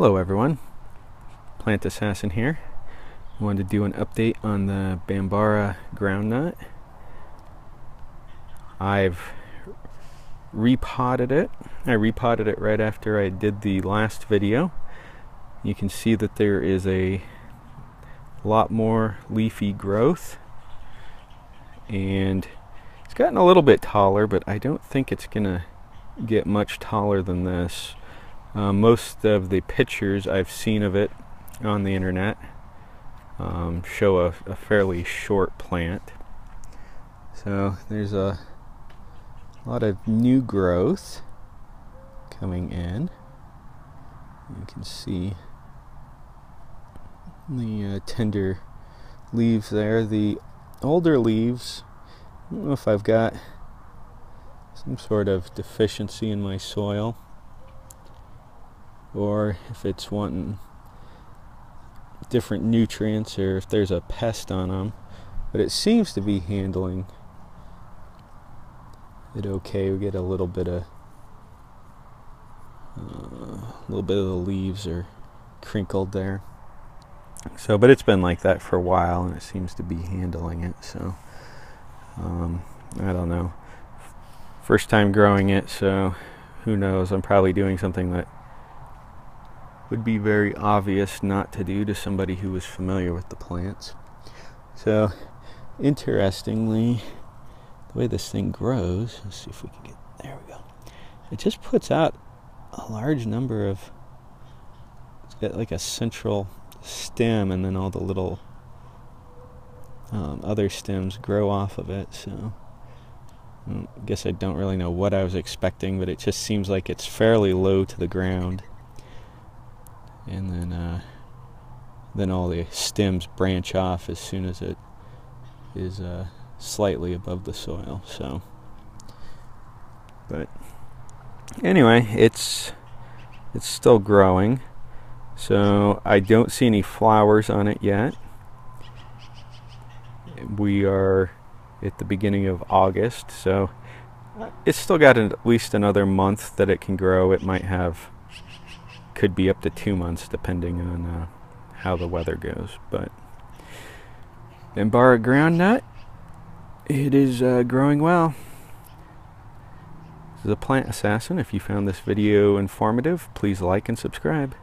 Hello everyone, Plant Assassin here. I wanted to do an update on the Bambara groundnut. I've repotted it. I repotted it right after I did the last video. You can see that there is a lot more leafy growth and it's gotten a little bit taller but I don't think it's gonna get much taller than this uh, most of the pictures I've seen of it on the internet um, show a, a, fairly short plant. So there's a lot of new growth coming in. You can see the uh, tender leaves there. The older leaves, I don't know if I've got some sort of deficiency in my soil or if it's wanting different nutrients or if there's a pest on them but it seems to be handling it okay. We get a little bit of uh, a little bit of the leaves are crinkled there. So but it's been like that for a while and it seems to be handling it. So um, I don't know. First time growing it so who knows? I'm probably doing something that would be very obvious not to do to somebody who was familiar with the plants. So, interestingly, the way this thing grows, let's see if we can get there we go. It just puts out a large number of it's got like a central stem and then all the little um, other stems grow off of it so I guess I don't really know what I was expecting but it just seems like it's fairly low to the ground and then uh, then all the stems branch off as soon as it is uh, slightly above the soil. So, but anyway, it's it's still growing. So I don't see any flowers on it yet. We are at the beginning of August, so it's still got at least another month that it can grow. It might have could be up to two months depending on uh, how the weather goes. But Bambara groundnut, it is uh, growing well. This is a plant assassin. If you found this video informative, please like and subscribe.